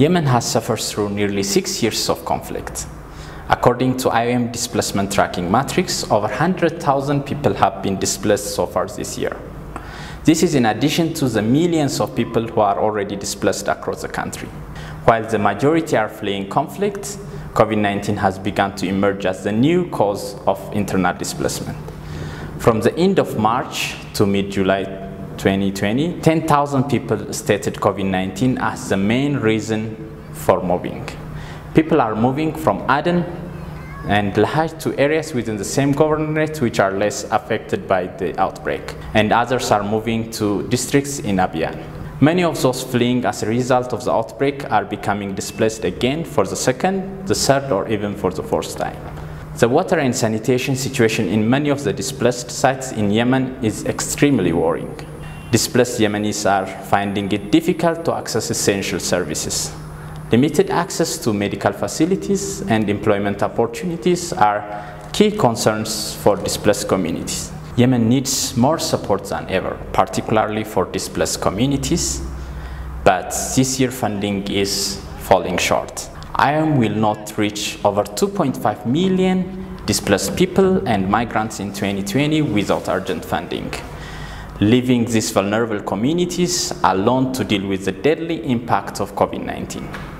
Yemen has suffered through nearly six years of conflict. According to IOM displacement tracking matrix, over 100,000 people have been displaced so far this year. This is in addition to the millions of people who are already displaced across the country. While the majority are fleeing conflict, COVID-19 has begun to emerge as the new cause of internal displacement. From the end of March to mid-July 2020, 10,000 people stated COVID-19 as the main reason for moving. People are moving from Aden and Lahaj to areas within the same governorate which are less affected by the outbreak, and others are moving to districts in Abyan. Many of those fleeing as a result of the outbreak are becoming displaced again for the second, the third, or even for the fourth time. The water and sanitation situation in many of the displaced sites in Yemen is extremely worrying displaced Yemenis are finding it difficult to access essential services. Limited access to medical facilities and employment opportunities are key concerns for displaced communities. Yemen needs more support than ever, particularly for displaced communities, but this year funding is falling short. IOM will not reach over 2.5 million displaced people and migrants in 2020 without urgent funding leaving these vulnerable communities alone to deal with the deadly impact of COVID-19.